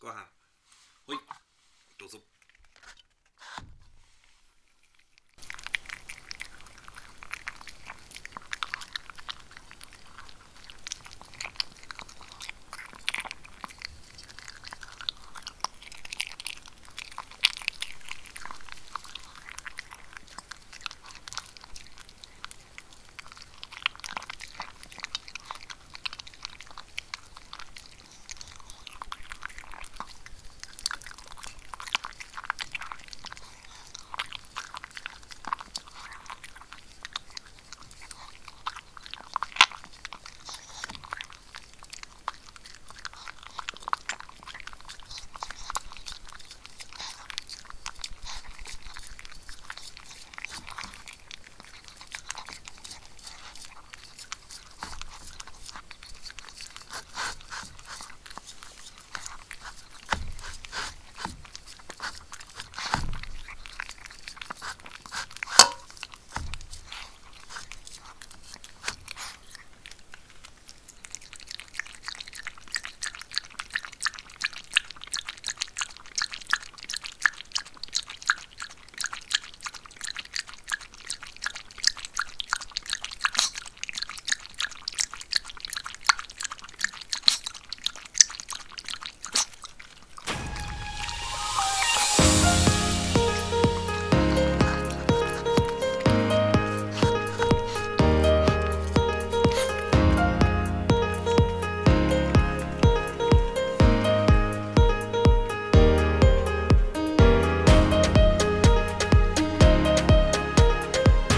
Go ahead.